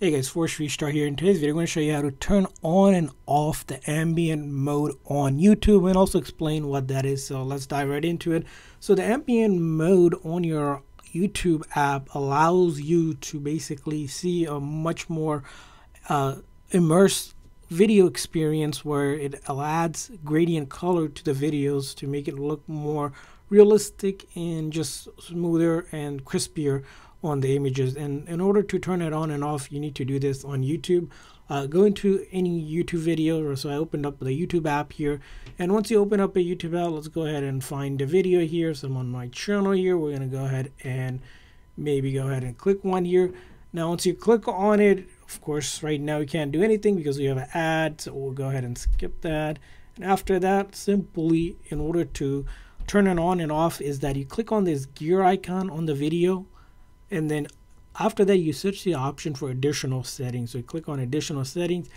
Hey guys, Force Restart here. In today's video, I'm going to show you how to turn on and off the ambient mode on YouTube and also explain what that is. So let's dive right into it. So the ambient mode on your YouTube app allows you to basically see a much more uh, immersed video experience where it adds gradient color to the videos to make it look more realistic and just smoother and crispier on the images. And in order to turn it on and off you need to do this on YouTube. Uh, go into any YouTube video. Or so I opened up the YouTube app here. And once you open up a YouTube app let's go ahead and find the video here. So I'm on my channel here. We're gonna go ahead and maybe go ahead and click one here. Now once you click on it of course right now we can't do anything because we have an ad. So we'll go ahead and skip that. And after that simply in order to turn it on and off is that you click on this gear icon on the video and then after that you search the option for additional settings. So you click on additional settings.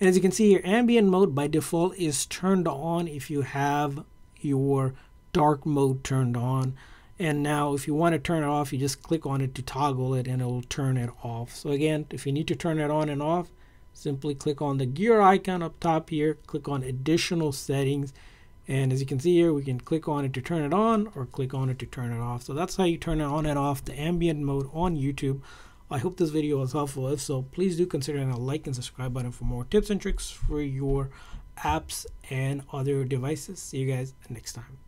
And as you can see your ambient mode by default is turned on if you have your dark mode turned on. And now if you want to turn it off you just click on it to toggle it and it will turn it off. So again if you need to turn it on and off simply click on the gear icon up top here. Click on additional settings and as you can see here, we can click on it to turn it on or click on it to turn it off. So that's how you turn it on and off the ambient mode on YouTube. I hope this video was helpful. If so, please do consider a like and subscribe button for more tips and tricks for your apps and other devices. See you guys next time.